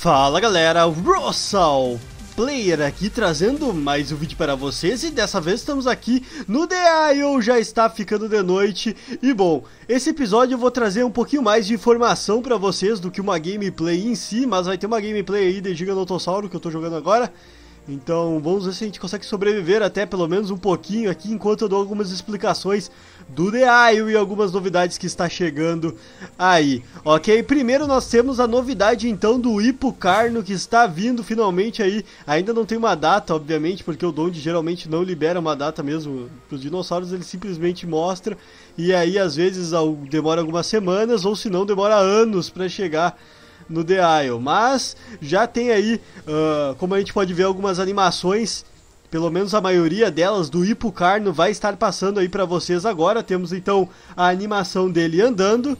Fala galera, Russell Player aqui trazendo mais um vídeo para vocês e dessa vez estamos aqui no The Isle, já está ficando de noite e bom, esse episódio eu vou trazer um pouquinho mais de informação para vocês do que uma gameplay em si, mas vai ter uma gameplay aí de Giganotossauro que eu tô jogando agora então vamos ver se a gente consegue sobreviver até pelo menos um pouquinho aqui enquanto eu dou algumas explicações do Isle e algumas novidades que está chegando aí. Ok, primeiro nós temos a novidade então do Hipocarno que está vindo finalmente aí. Ainda não tem uma data, obviamente, porque o Donde geralmente não libera uma data mesmo para os dinossauros, ele simplesmente mostra e aí às vezes demora algumas semanas ou se não demora anos para chegar no The Isle. Mas já tem aí, uh, como a gente pode ver, algumas animações pelo menos a maioria delas do Hipocarno vai estar passando aí para vocês agora. Temos então a animação dele andando.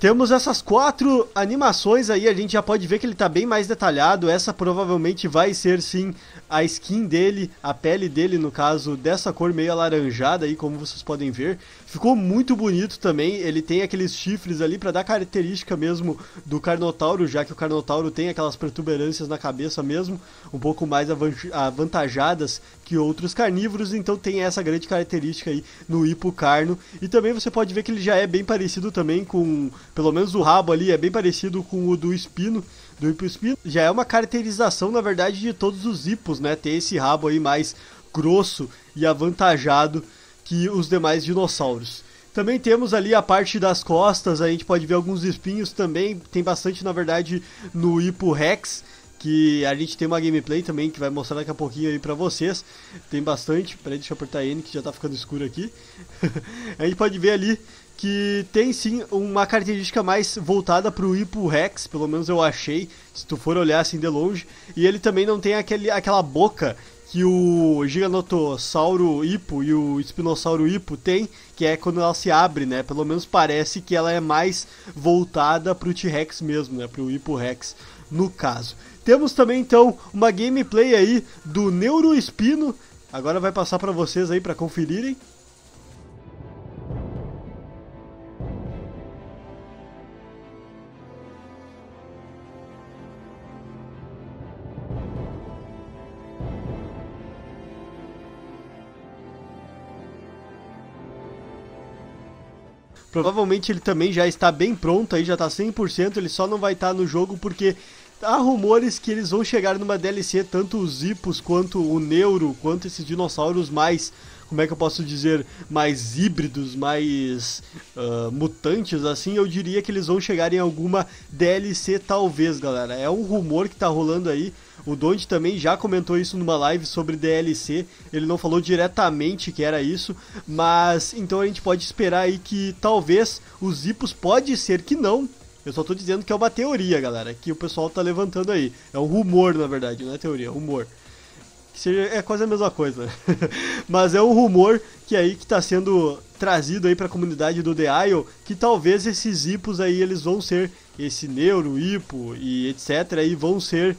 Temos essas quatro animações aí, a gente já pode ver que ele está bem mais detalhado. Essa provavelmente vai ser sim a skin dele, a pele dele no caso, dessa cor meio alaranjada aí, como vocês podem ver. Ficou muito bonito também, ele tem aqueles chifres ali para dar característica mesmo do Carnotauro, já que o Carnotauro tem aquelas protuberâncias na cabeça mesmo, um pouco mais avantajadas que outros carnívoros, então tem essa grande característica aí no Hipocarno. E também você pode ver que ele já é bem parecido também com pelo menos o rabo ali é bem parecido com o do espino, do hipoespino. Já é uma caracterização, na verdade, de todos os hipos, né? Ter esse rabo aí mais grosso e avantajado que os demais dinossauros. Também temos ali a parte das costas, a gente pode ver alguns espinhos também, tem bastante na verdade no Hippo Rex, que a gente tem uma gameplay também que vai mostrar daqui a pouquinho aí pra vocês. Tem bastante, peraí deixa eu apertar N que já tá ficando escuro aqui. a gente pode ver ali que tem sim uma característica mais voltada para o Hippo Rex, pelo menos eu achei, se tu for olhar assim de longe, e ele também não tem aquele, aquela boca que o Giganotossauro Hippo e o Espinossauro Hippo tem, que é quando ela se abre, né? Pelo menos parece que ela é mais voltada para o T-Rex mesmo, né? Para o Hippo Rex, no caso. Temos também então uma gameplay aí do Neuroespino. Agora vai passar para vocês aí para conferirem. Provavelmente ele também já está bem pronto, aí já está 100%, ele só não vai estar tá no jogo porque há rumores que eles vão chegar numa DLC, tanto os Hippos quanto o Neuro, quanto esses dinossauros mais, como é que eu posso dizer, mais híbridos, mais uh, mutantes, assim, eu diria que eles vão chegar em alguma DLC talvez, galera. É um rumor que está rolando aí, o Donde também já comentou isso numa live sobre DLC. Ele não falou diretamente que era isso, mas então a gente pode esperar aí que talvez os Ipos pode ser que não. Eu só tô dizendo que é uma teoria, galera, que o pessoal tá levantando aí. É um rumor, na verdade, não é teoria, é rumor. É quase a mesma coisa. mas é um rumor que aí que tá sendo trazido aí para a comunidade do The Isle, que talvez esses hipos aí eles vão ser esse neuro, hipo e etc aí vão ser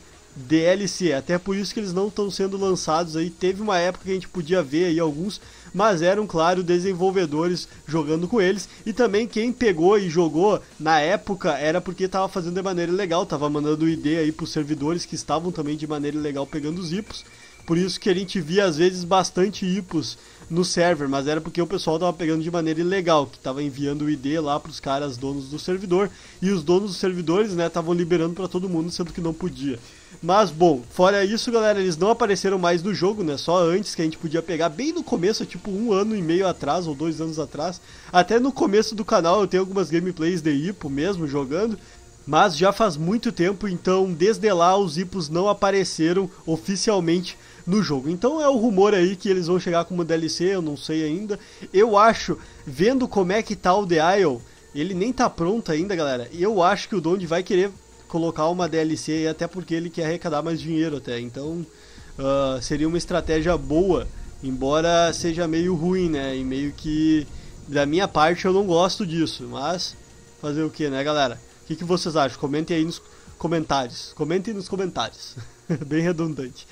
DLC, até por isso que eles não estão sendo lançados aí. Teve uma época que a gente podia ver aí alguns, mas eram, claro, desenvolvedores jogando com eles. E também quem pegou e jogou na época era porque estava fazendo de maneira legal, estava mandando ID aí para os servidores que estavam também de maneira legal pegando os IPOs. Por isso que a gente via às vezes bastante IPOs no server, mas era porque o pessoal estava pegando de maneira ilegal, que estava enviando o ID lá para os caras donos do servidor e os donos dos servidores, né, estavam liberando para todo mundo, sendo que não podia. Mas bom, fora isso, galera, eles não apareceram mais no jogo, né? Só antes que a gente podia pegar bem no começo, tipo um ano e meio atrás ou dois anos atrás. Até no começo do canal eu tenho algumas gameplays de Ipo mesmo jogando. mas já faz muito tempo, então desde lá os Hippos não apareceram oficialmente no jogo. Então é o rumor aí que eles vão chegar como DLC, eu não sei ainda. Eu acho, vendo como é que tá o The Isle, ele nem tá pronto ainda, galera. Eu acho que o Dond vai querer colocar uma DLC aí, até porque ele quer arrecadar mais dinheiro até. Então uh, seria uma estratégia boa, embora seja meio ruim, né? E meio que da minha parte eu não gosto disso, mas fazer o que, né, galera? O que, que vocês acham? Comentem aí nos comentários. Comentem nos comentários. Bem redundante.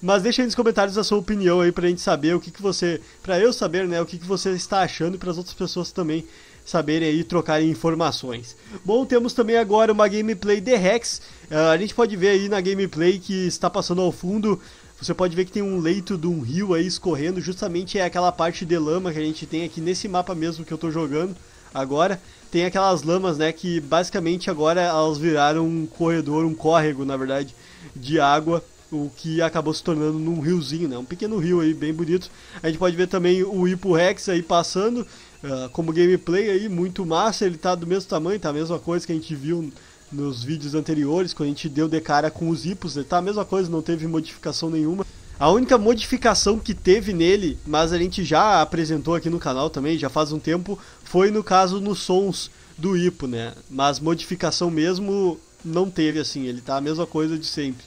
Mas deixa aí nos comentários a sua opinião aí pra gente saber o que, que você. Pra eu saber, né, o que, que você está achando e para as outras pessoas também saberem aí trocarem informações. Bom, temos também agora uma gameplay de Rex. Uh, a gente pode ver aí na gameplay que está passando ao fundo. Você pode ver que tem um leito de um rio aí escorrendo, justamente é aquela parte de lama que a gente tem aqui nesse mapa mesmo que eu estou jogando agora. Tem aquelas lamas, né, que basicamente agora elas viraram um corredor, um córrego, na verdade, de água o que acabou se tornando num riozinho, né? Um pequeno rio aí, bem bonito. A gente pode ver também o Hippo Rex aí passando, uh, como gameplay aí, muito massa. Ele tá do mesmo tamanho, tá a mesma coisa que a gente viu nos vídeos anteriores, quando a gente deu de cara com os Hippos. Ele tá a mesma coisa, não teve modificação nenhuma. A única modificação que teve nele, mas a gente já apresentou aqui no canal também, já faz um tempo, foi no caso nos sons do Hippo, né? Mas modificação mesmo não teve assim, ele tá a mesma coisa de sempre.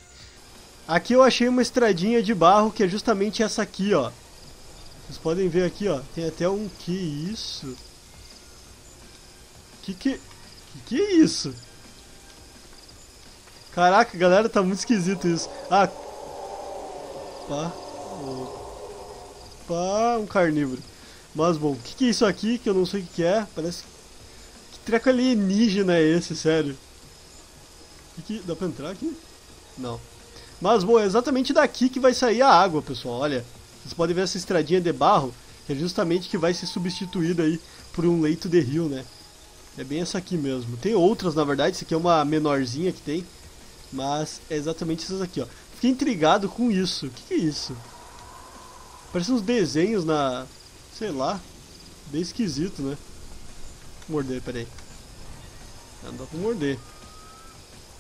Aqui eu achei uma estradinha de barro que é justamente essa aqui, ó. Vocês podem ver aqui, ó. Tem até um... Que isso? Que que... Que que é isso? Caraca, galera, tá muito esquisito isso. Ah... Pá... Pá... Um carnívoro. Mas bom, o que, que é isso aqui que eu não sei o que, que é? Parece... Que treco alienígena é esse, sério? Que que... Dá pra entrar aqui? Não. Mas, bom, é exatamente daqui que vai sair a água, pessoal. Olha, vocês podem ver essa estradinha de barro, que é justamente que vai ser substituída aí por um leito de rio, né? É bem essa aqui mesmo. Tem outras, na verdade, essa aqui é uma menorzinha que tem. Mas é exatamente essas aqui, ó. Fiquei intrigado com isso. O que, que é isso? Parece uns desenhos na... Sei lá. Bem esquisito, né? Morder, peraí. Não dá pra morder.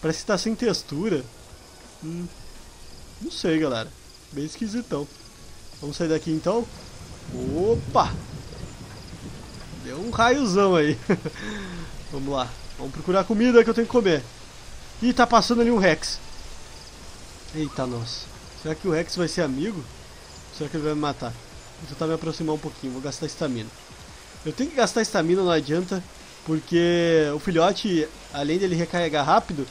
Parece que tá sem textura. Hum. Não sei, galera. Bem esquisitão. Vamos sair daqui então. Opa! Deu um raiozão aí. Vamos lá. Vamos procurar comida que eu tenho que comer. Ih, tá passando ali um Rex. Eita, nossa. Será que o Rex vai ser amigo? será que ele vai me matar? Vou tentar me aproximar um pouquinho. Vou gastar estamina. Eu tenho que gastar estamina, não adianta. Porque o filhote, além dele recarregar rápido,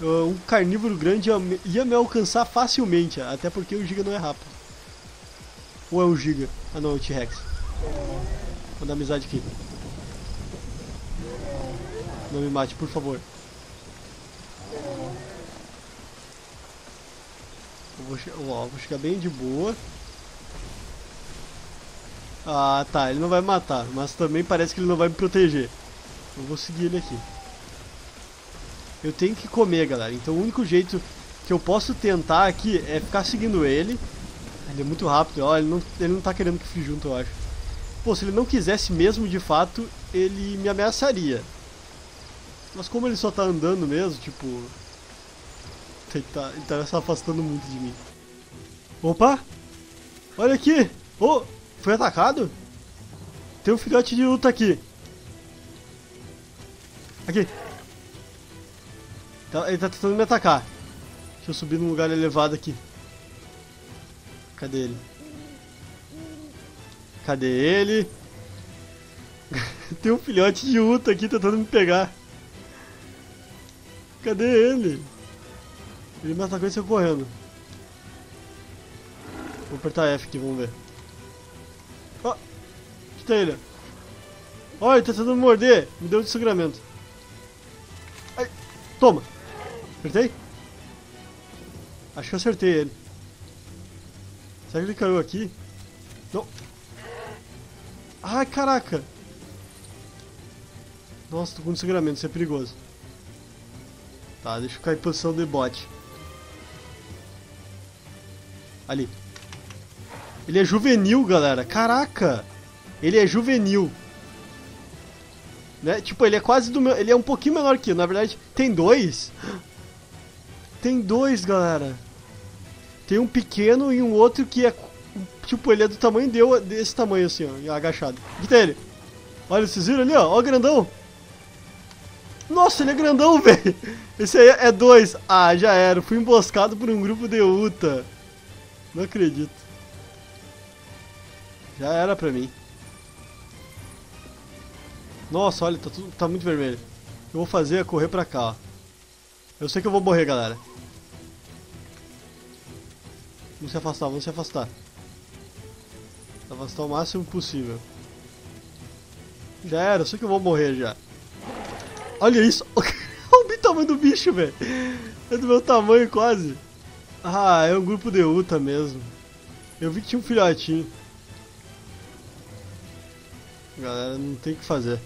uh, um carnívoro grande ia, ia, me alcançar facilmente, até porque o Giga não é rápido. Ou é o Giga? Ah não, é o T-Rex. Vou dar amizade aqui. Não me mate, por favor. Vou, ó, vou chegar bem de boa. Ah, tá, ele não vai matar, mas também parece que ele não vai me proteger. Eu vou seguir ele aqui. Eu tenho que comer, galera. Então o único jeito que eu posso tentar aqui é ficar seguindo ele. Ele é muito rápido, ó, ele não, ele não tá querendo que fique junto, eu acho. Pô, se ele não quisesse mesmo de fato, ele me ameaçaria. Mas como ele só tá andando mesmo, tipo... Ele tá, ele tá se afastando muito de mim. Opa! Olha aqui! Oh, foi atacado? Tem um filhote de luta aqui. Aqui. Tá, ele tá tentando me atacar. Deixa eu subir num lugar elevado aqui. Cadê ele? Cadê ele? Tem um filhote de Uta aqui tentando me pegar. Cadê ele? Ele me atacou e saiu correndo. Vou apertar F aqui, vamos ver. Ó! Oh, que tá ele? Ó, oh, ele tá tentando me morder. Me deu um desangramento. Ai, toma! Acertei? Acho que eu acertei ele. Será que ele caiu aqui? Não. Ai, caraca. Nossa, tô com desangramento, isso é perigoso. Tá, deixa eu cair em posição de bot. Ali. Ele é juvenil, galera. Caraca! Ele é juvenil. Né? Tipo, ele é quase do meu. Ele é um pouquinho menor que eu, na verdade. Tem dois? Tem dois, galera. Tem um pequeno e um outro que é. Tipo, ele é do tamanho deu desse tamanho assim, ó, agachado. Aqui ele. Olha, vocês viram ali, ó? Ó grandão. Nossa, ele é grandão, velho. Esse aí é dois. Ah, já era. Fui emboscado por um grupo de Uta. Não acredito. Já era pra mim. Nossa, olha, tá, tudo, tá muito vermelho. Eu vou fazer é correr pra cá, ó. Eu sei que eu vou morrer, galera. Vamos se afastar, vamos se afastar. Afastar o máximo possível. Já era, eu sei que eu vou morrer já. Olha isso! Olha o tamanho do bicho, velho! É do meu tamanho quase. Ah, é um grupo de Uta mesmo. Eu vi que tinha um filhotinho. Galera, não tem o que fazer.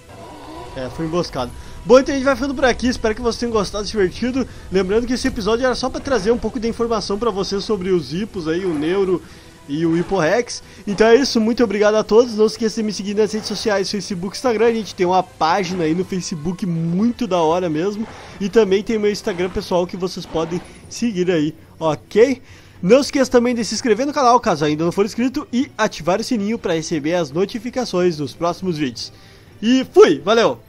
É, foi emboscado. Bom, então a gente vai ficando por aqui. Espero que vocês tenham gostado, divertido. Lembrando que esse episódio era só para trazer um pouco de informação para vocês sobre os hipos aí, o Neuro e o Hiporrex. Então é isso, muito obrigado a todos. Não esqueça de me seguir nas redes sociais, Facebook, Instagram. A gente tem uma página aí no Facebook muito da hora mesmo. E também tem meu Instagram pessoal que vocês podem seguir aí, ok? Não esqueça também de se inscrever no canal caso ainda não for inscrito e ativar o sininho para receber as notificações dos próximos vídeos. E fui, valeu!